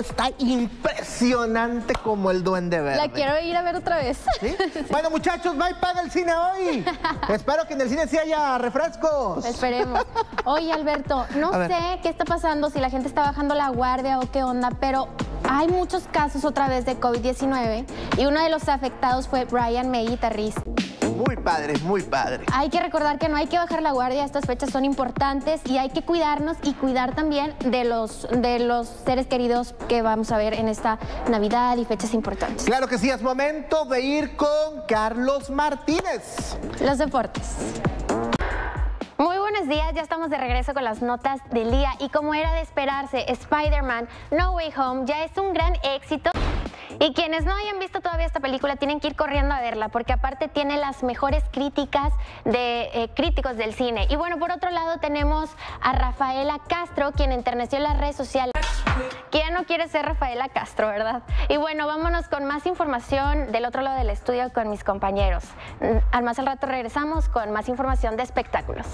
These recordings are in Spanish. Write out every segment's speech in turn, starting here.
Está impresionante como el duende verde. La quiero ir a ver otra vez. ¿Sí? Bueno, muchachos, va y paga el cine hoy. Espero que en el cine sí haya refrescos. Esperemos. Oye, Alberto, no A ver. sé qué está pasando, si la gente está bajando la guardia o qué onda, pero hay muchos casos otra vez de COVID-19 y uno de los afectados fue Brian May, guitarrista. Muy padre, muy padre. Hay que recordar que no hay que bajar la guardia, estas fechas son importantes y hay que cuidarnos y cuidar también de los, de los seres queridos que vamos a ver en esta Navidad y fechas importantes. Claro que sí, es momento de ir con Carlos Martínez. Los deportes. Muy buenos días, ya estamos de regreso con las notas del día y como era de esperarse, Spider-Man No Way Home ya es un gran éxito. Y quienes no hayan visto todavía esta película tienen que ir corriendo a verla porque aparte tiene las mejores críticas de eh, críticos del cine. Y bueno, por otro lado tenemos a Rafaela Castro, quien enterneció las redes sociales. ¿Quién no quiere ser Rafaela Castro, verdad? Y bueno, vámonos con más información del otro lado del estudio con mis compañeros. Mm, Al más al rato regresamos con más información de espectáculos.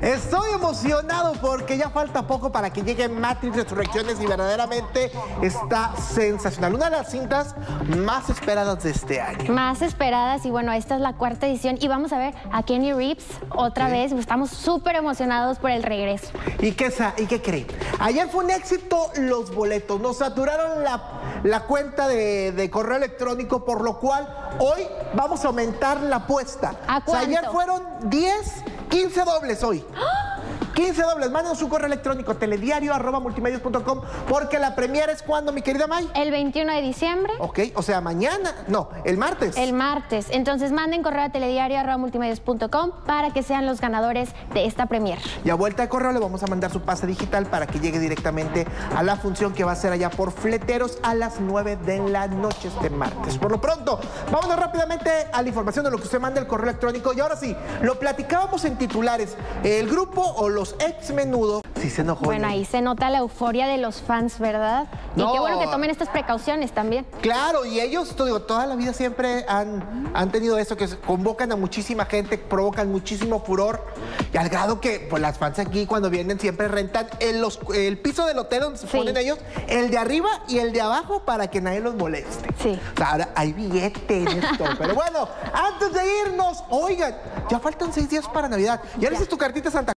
Estoy emocionado porque ya falta poco para que llegue Matrix Resurrecciones y verdaderamente está sensacional. Una de las cintas más esperadas de este año. Más esperadas y bueno, esta es la cuarta edición y vamos a ver a Kenny Reeves otra vez. Estamos súper emocionados por el regreso. ¿Y qué, ¿Y qué creen? Ayer fue un éxito los boletos. Nos saturaron la, la cuenta de, de correo electrónico, por lo cual hoy vamos a aumentar la apuesta. ¿A O sea, ayer fueron 10, 15 dobles hoy. 15 dobles. Mándenos su correo electrónico telediario arroba multimedios.com porque la premiera es cuando, mi querida May. El 21 de diciembre. Ok, o sea, mañana. No, el martes. El martes. Entonces manden correo a telediario.multimedios.com para que sean los ganadores de esta premier. Y a vuelta de correo le vamos a mandar su pase digital para que llegue directamente a la función que va a ser allá por Fleteros a las 9 de la noche este martes. Por lo pronto, vámonos rápidamente a la información de lo que usted manda el correo electrónico. Y ahora sí, lo platicábamos en titulares. El grupo o los ex menudo, si se enojó. Bueno, ahí se nota la euforia de los fans, ¿verdad? Y qué bueno que tomen estas precauciones también. Claro, y ellos, te digo, toda la vida siempre han, han tenido eso, que convocan a muchísima gente, provocan muchísimo furor, y al grado que pues, las fans aquí cuando vienen siempre rentan el, los- el piso del hotel donde se Sí. ponen ellos, el de arriba y el de abajo para que nadie los moleste. Sí. O sea, ahora hay billete en esto. Pero bueno, antes de irnos, oigan, ya faltan seis días para Navidad. ¿Ya, Ya. leíste tu cartita Santa